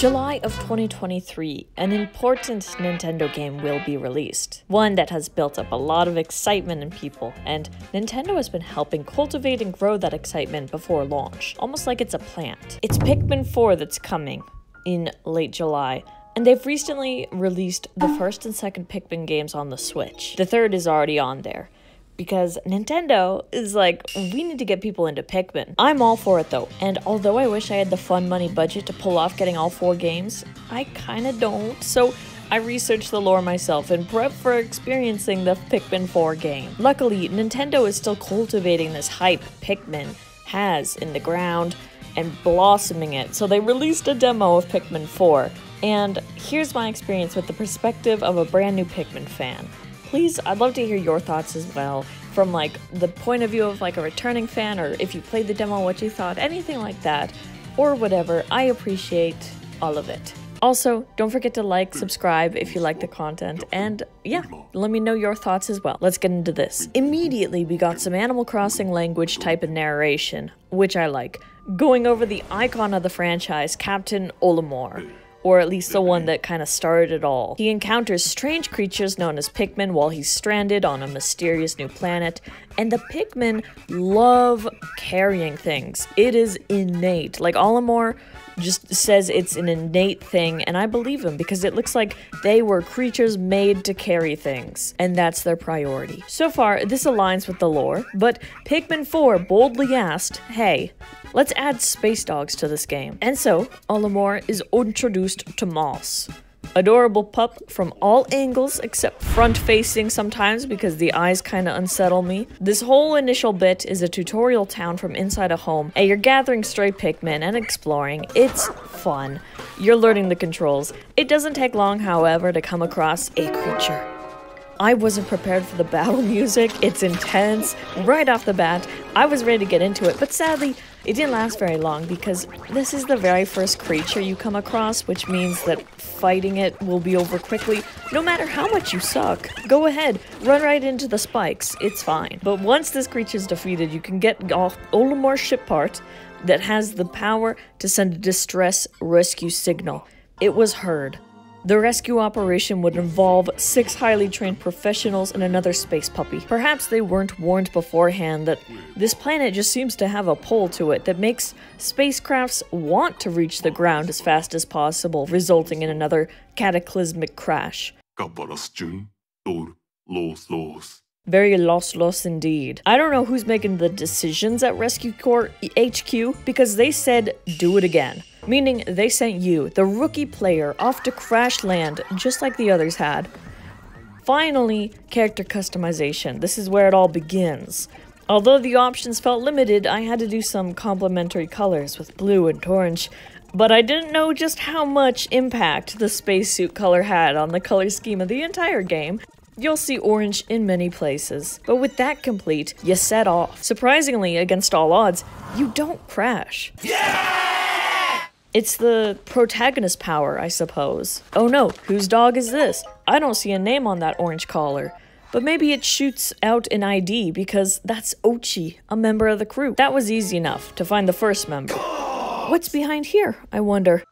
July of 2023, an important Nintendo game will be released. One that has built up a lot of excitement in people, and Nintendo has been helping cultivate and grow that excitement before launch, almost like it's a plant. It's Pikmin 4 that's coming in late July, and they've recently released the first and second Pikmin games on the Switch. The third is already on there because Nintendo is like, we need to get people into Pikmin. I'm all for it though, and although I wish I had the fun money budget to pull off getting all four games, I kinda don't. So I researched the lore myself and prep for experiencing the Pikmin 4 game. Luckily, Nintendo is still cultivating this hype Pikmin has in the ground and blossoming it, so they released a demo of Pikmin 4. And here's my experience with the perspective of a brand new Pikmin fan please, I'd love to hear your thoughts as well from like the point of view of like a returning fan or if you played the demo, what you thought, anything like that, or whatever. I appreciate all of it. Also, don't forget to like, subscribe if you like the content, and yeah, let me know your thoughts as well. Let's get into this. Immediately, we got some Animal Crossing language type of narration, which I like, going over the icon of the franchise, Captain Olimar or at least the one that kind of started it all. He encounters strange creatures known as Pikmin while he's stranded on a mysterious new planet, and the Pikmin love carrying things. It is innate. Like Olimar just says it's an innate thing, and I believe him because it looks like they were creatures made to carry things, and that's their priority. So far, this aligns with the lore, but Pikmin 4 boldly asked, hey, Let's add space dogs to this game. And so, Olimar is introduced to Moss. Adorable pup from all angles except front facing sometimes because the eyes kinda unsettle me. This whole initial bit is a tutorial town from inside a home and you're gathering stray Pikmin and exploring. It's fun. You're learning the controls. It doesn't take long, however, to come across a creature. I wasn't prepared for the battle music. It's intense. Right off the bat, I was ready to get into it, but sadly, it didn't last very long because this is the very first creature you come across, which means that fighting it will be over quickly. No matter how much you suck, go ahead, run right into the spikes, it's fine. But once this creature is defeated, you can get off Olimar's ship part that has the power to send a distress rescue signal. It was heard. The rescue operation would involve six highly trained professionals and another space puppy. Perhaps they weren't warned beforehand that this planet just seems to have a pull to it that makes spacecrafts want to reach the ground as fast as possible, resulting in another cataclysmic crash. Very lost lost indeed. I don't know who's making the decisions at Rescue Corps HQ because they said do it again meaning they sent you, the rookie player, off to crash land just like the others had. Finally, character customization. This is where it all begins. Although the options felt limited, I had to do some complementary colors with blue and orange, but I didn't know just how much impact the spacesuit color had on the color scheme of the entire game. You'll see orange in many places, but with that complete, you set off. Surprisingly, against all odds, you don't crash. Yeah! It's the protagonist power, I suppose. Oh no, whose dog is this? I don't see a name on that orange collar. But maybe it shoots out an ID because that's Oatchi, a member of the crew. That was easy enough to find the first member. What's behind here, I wonder?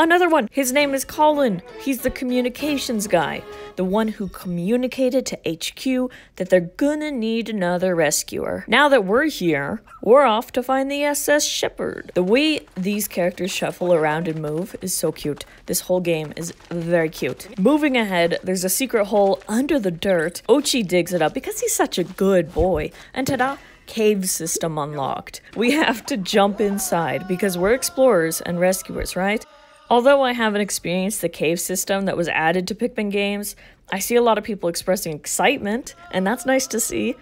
Another one. His name is Collin. He's the communications guy. The one who communicated to HQ that they're gonna need another rescuer. Now that we're here, we're off to find the SS Shepherd. The way these characters shuffle around and move is so cute. This whole game is very cute. Moving ahead, there's a secret hole under the dirt. Oatchi digs it up because he's such a good boy. And ta-da! cave system unlocked. We have to jump inside because we're explorers and rescuers, right? Although I haven't experienced the cave system that was added to Pikmin games, I see a lot of people expressing excitement, and that's nice to see.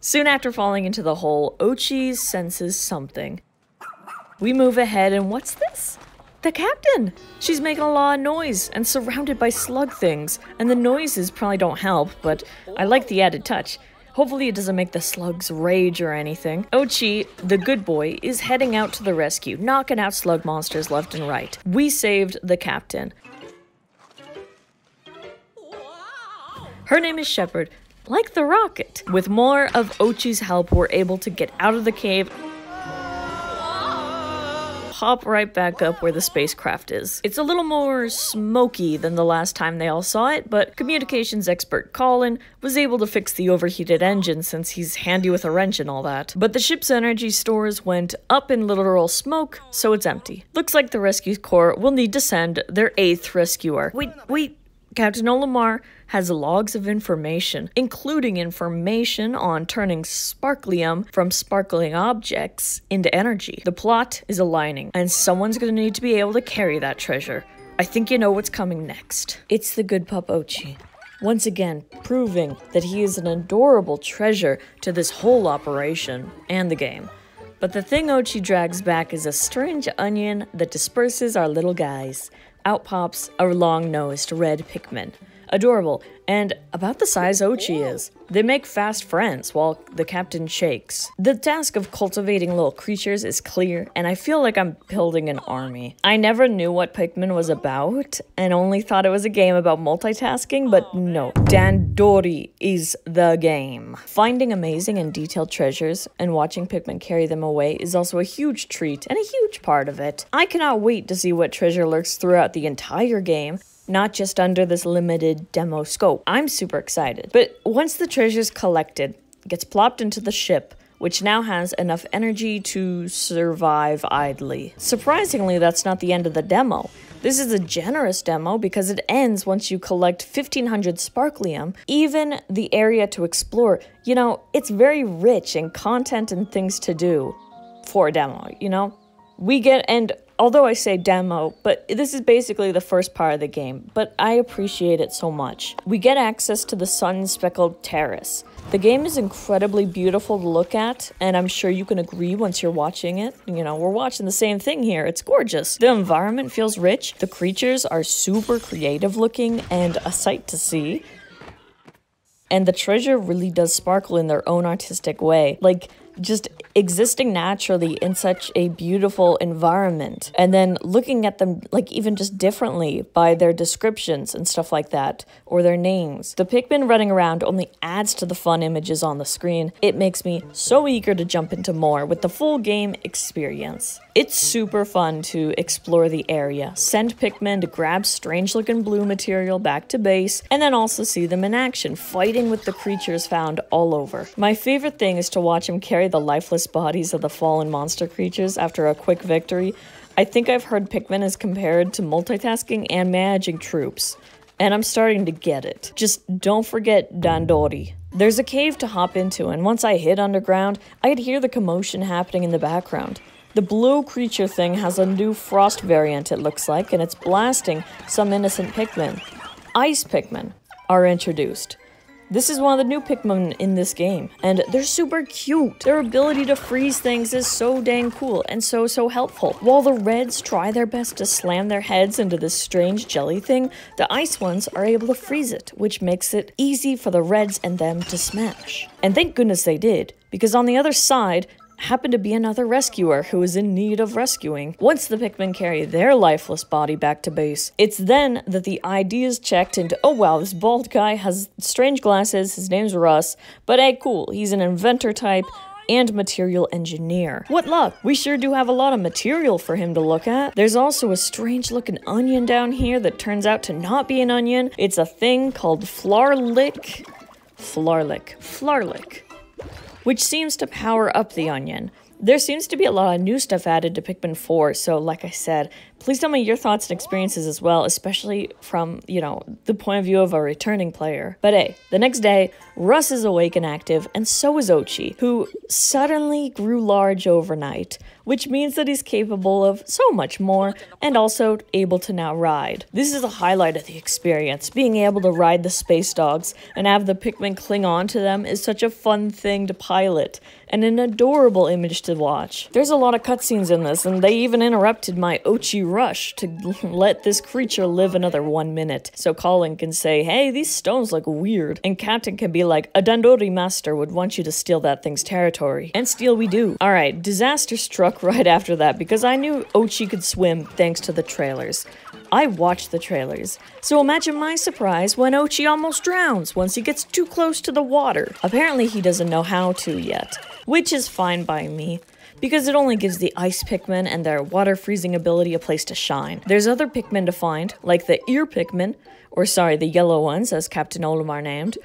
Soon after falling into the hole, Oatchi senses something. We move ahead, and what's this? The captain! She's making a lot of noise and surrounded by slug things, and the noises probably don't help, but I like the added touch. Hopefully it doesn't make the slugs rage or anything. Oatchi, the good boy, is heading out to the rescue, knocking out slug monsters left and right. We saved the captain. Her name is Shepherd, like the rocket. With more of Oatchi's help, we're able to get out of the cave pop right back up where the spacecraft is. It's a little more smoky than the last time they all saw it, but communications expert Collin was able to fix the overheated engine since he's handy with a wrench and all that. But the ship's energy stores went up in literal smoke, so it's empty. Looks like the rescue corps will need to send their eighth rescuer. Wait, wait, Captain Olimar has logs of information, including information on turning sparklium from sparkling objects into energy. The plot is aligning, and someone's gonna need to be able to carry that treasure. I think you know what's coming next. It's the good pup Oatchi. Once again, proving that he is an adorable treasure to this whole operation and the game. But the thing Oatchi drags back is a strange onion that disperses our little guys. Out pops a long nosed red Pikmin. Adorable, and about the size Oatchi is. They make fast friends while the captain shakes. The task of cultivating little creatures is clear, and I feel like I'm building an army. I never knew what Pikmin was about, and only thought it was a game about multitasking, but oh, no. Dandori is the game. Finding amazing and detailed treasures and watching Pikmin carry them away is also a huge treat and a huge part of it. I cannot wait to see what treasure lurks throughout the entire game, not just under this limited demo scope. I'm super excited. But once the treasure's collected, gets plopped into the ship, which now has enough energy to survive idly. Surprisingly, that's not the end of the demo. This is a generous demo because it ends once you collect 1500 sparklium. Even the area to explore, you know, it's very rich in content and things to do for a demo, you know? We get, and although I say demo, but this is basically the first part of the game, but I appreciate it so much. We get access to the sun speckled terrace. The game is incredibly beautiful to look at, and I'm sure you can agree once you're watching it. You know, we're watching the same thing here. It's gorgeous. The environment feels rich, the creatures are super creative looking and a sight to see. And the treasure really does sparkle in their own artistic way. Like, just existing naturally in such a beautiful environment and then looking at them like even just differently by their descriptions and stuff like that or their names. The Pikmin running around only adds to the fun images on the screen. It makes me so eager to jump into more with the full game experience. It's super fun to explore the area, send Pikmin to grab strange looking blue material back to base, and then also see them in action, fighting with the creatures found all over. My favorite thing is to watch him carry the lifeless bodies of the fallen monster creatures after a quick victory. I think I've heard Pikmin is compared to multitasking and managing troops, and I'm starting to get it. Just don't forget Dandori. There's a cave to hop into, and once I hit underground, I could hear the commotion happening in the background. The blue creature thing has a new frost variant, it looks like, and it's blasting some innocent Pikmin. Ice Pikmin are introduced. This is one of the new Pikmin in this game, and they're super cute. Their ability to freeze things is so dang cool and so, so helpful. While the reds try their best to slam their heads into this strange jelly thing, the ice ones are able to freeze it, which makes it easy for the reds and them to smash. And thank goodness they did, because on the other side, happened to be another rescuer who was in need of rescuing. Once the Pikmin carry their lifeless body back to base, it's then that the ID is checked into, oh wow, this bald guy has strange glasses, his name's Russ, but hey, cool, he's an inventor type and material engineer. What luck! We sure do have a lot of material for him to look at. There's also a strange looking onion down here that turns out to not be an onion. It's a thing called Flarlic. Flarlic. Flarlic which seems to power up the onion. There seems to be a lot of new stuff added to Pikmin 4, so like I said, please tell me your thoughts and experiences as well, especially from, you know, the point of view of a returning player. But hey, the next day, Russ is awake and active, and so is Oatchi, who suddenly grew large overnight, which means that he's capable of so much more, and also able to now ride. This is a highlight of the experience. Being able to ride the space dogs and have the Pikmin cling on to them is such a fun thing to pilot, and an adorable image to watch. There's a lot of cutscenes in this, and they even interrupted my Oatchi rush to let this creature live another one minute, so Collin can say, hey, these stones look weird, and Captain can be like, a Dandori master would want you to steal that thing's territory. And steal we do. Alright, disaster struck right after that because I knew Oatchi could swim thanks to the trailers. I watched the trailers, so imagine my surprise when Oatchi almost drowns once he gets too close to the water. Apparently he doesn't know how to yet, which is fine by me. Because it only gives the ice Pikmin and their water freezing ability a place to shine. There's other Pikmin to find, like the ear Pikmin, or sorry, the yellow ones, as Captain Olimar named,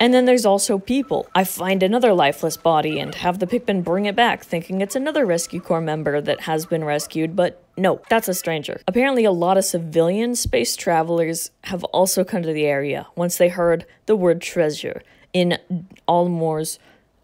and then there's also people. I find another lifeless body and have the Pikmin bring it back, thinking it's another Rescue Corps member that has been rescued, but no, that's a stranger. Apparently, a lot of civilian space travelers have also come to the area once they heard the word treasure in Olimar's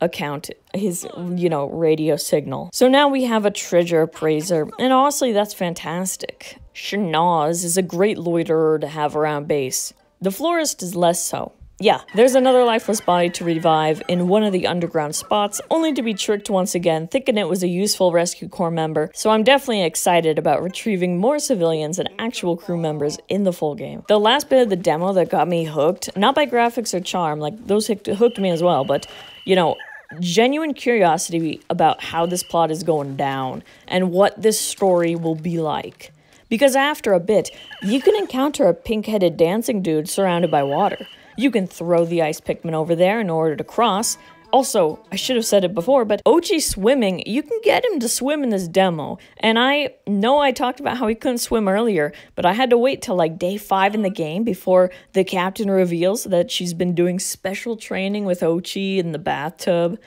account, his, you know, radio signal. So now we have a treasure appraiser, and honestly, that's fantastic. Shanaz is a great loiterer to have around base. The florist is less so. Yeah, there's another lifeless body to revive in one of the underground spots, only to be tricked once again, thinking it was a useful Rescue Corps member, so I'm definitely excited about retrieving more civilians and actual crew members in the full game. The last bit of the demo that got me hooked, not by graphics or charm, like those hooked me as well, but, you know, genuine curiosity about how this plot is going down and what this story will be like. Because after a bit, you can encounter a pink headed dancing dude surrounded by water. You can throw the ice Pikmin over there in order to cross. Also, I should have said it before, but Oatchi swimming, you can get him to swim in this demo. And I know I talked about how he couldn't swim earlier, but I had to wait till like day five in the game before the captain reveals that she's been doing special training with Oatchi in the bathtub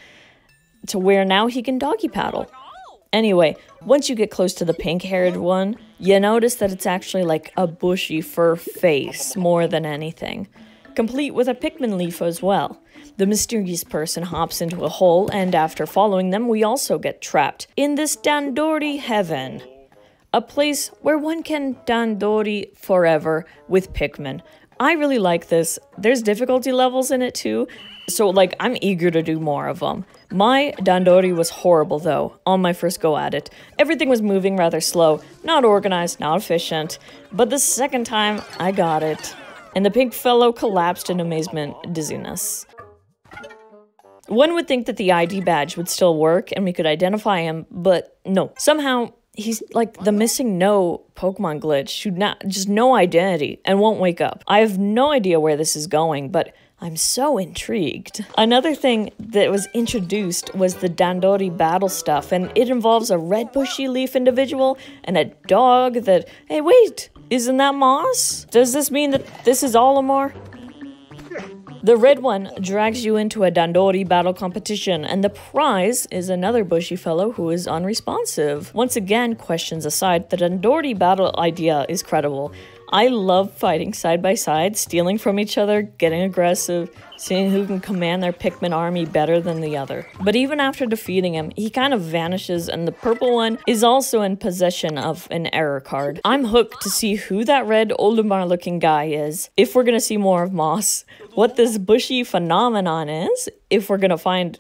to where now he can doggy paddle. Anyway, once you get close to the pink haired one, you notice that it's actually like a bushy fur face more than anything complete with a Pikmin leaf as well. The mysterious person hops into a hole, and after following them, we also get trapped in this Dandori heaven. A place where one can Dandori forever with Pikmin. I really like this. There's difficulty levels in it too, so like I'm eager to do more of them. My Dandori was horrible though, on my first go at it. Everything was moving rather slow, not organized, not efficient, but the second time I got it and the pink fellow collapsed in amazement dizziness. One would think that the ID badge would still work and we could identify him, but no. Somehow, he's like the missing no Pokemon glitch, who not just no identity and won't wake up. I have no idea where this is going, but I'm so intrigued. Another thing that was introduced was the Dandori battle stuff, and it involves a red bushy leaf individual and a dog that. Hey, wait! Isn't that Moss? Does this mean that this is Olimar? The red one drags you into a Dandori battle competition, and the prize is another bushy fellow who is unresponsive. Once again, questions aside, the Dandori battle idea is credible. I love fighting side by side, stealing from each other, getting aggressive, seeing who can command their Pikmin army better than the other. But even after defeating him, he kind of vanishes, and the purple one is also in possession of an error card. I'm hooked to see who that red Olimar looking guy is, if we're gonna see more of Moss, what this bushy phenomenon is, if we're gonna find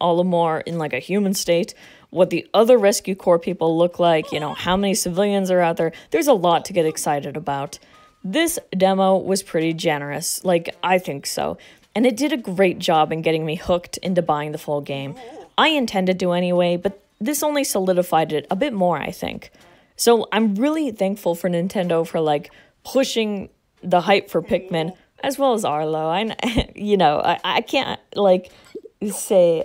Olimar in like a human state, what the other Rescue Corps people look like, you know, how many civilians are out there. There's a lot to get excited about. This demo was pretty generous, like, I think so, and it did a great job in getting me hooked into buying the full game. I intended to anyway, but this only solidified it a bit more, I think. So I'm really thankful for Nintendo for like pushing the hype for Pikmin as well as Arlo. I, you know, I, I can't like say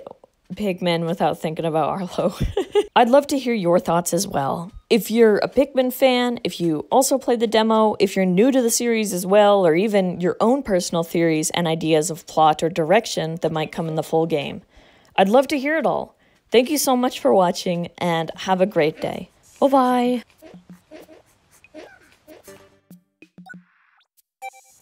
Pikmin without thinking about Arlo. I'd love to hear your thoughts as well. If you're a Pikmin fan, if you also played the demo, if you're new to the series as well, or even your own personal theories and ideas of plot or direction that might come in the full game. I'd love to hear it all. Thank you so much for watching and have a great day. Bye bye.